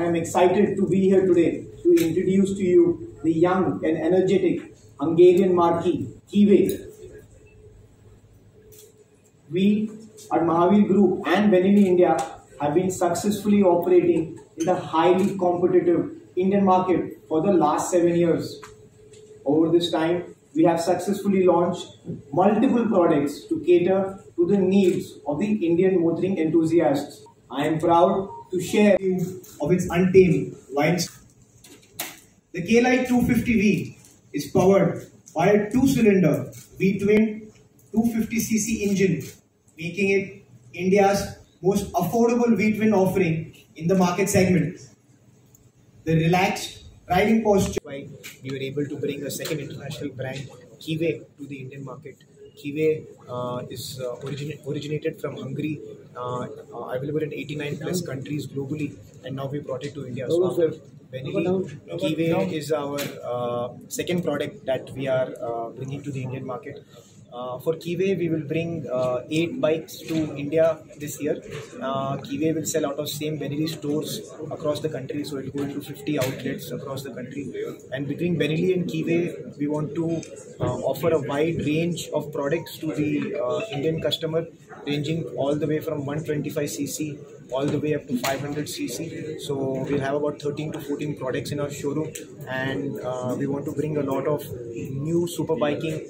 and I'm excited to be here today to introduce to you the young and energetic Hungarian marquee, Keeway. We at Mahavir Group and Benelli India have been successfully operating in the highly competitive Indian market for the last seven years. Over this time, we have successfully launched multiple products to cater to the needs of the Indian motoring enthusiasts. I am proud to share of its untamed wines. The K-Light 250V is powered by a two-cylinder V-twin 250cc engine, making it India's most affordable V-twin offering in the market segment. The relaxed riding posture. Why we were able to bring a second international brand, Keeway, to the Indian market. Keeway uh, is uh, origin- originated from Hungary, uh, uh, available in 89 plus countries globally, and now we brought it to India. So after Benelli, is our uh, second product that we are uh, bringing to the Indian market. Uh, for Keeway, we will bring uh, eight bikes to India this year. Uh, will sell out of same Benelli stores across the country, so it will go into 50 outlets across the country. And between Benelli and Keeway, we want to uh, offer a wide range of products to the uh, Indian customer, ranging all the way from 125cc all the way up to 500cc. So we'll have about 13 to 14 products in our showroom, and uh, we want to bring a lot of new super biking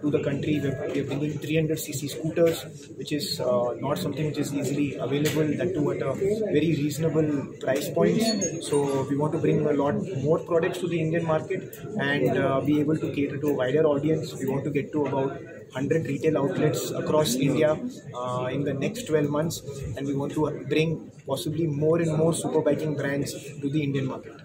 to the country. We're, we're bringing 300cc scooters, which is uh, not something which is easily available, that too at a very reasonable price points. So we want to bring a lot more products to the Indian market and uh, be able to cater to a wider audience. We want to get to about 100 retail outlets across India uh, in the next 12 months, and we want to bring possibly more and more super biking brands to the Indian market.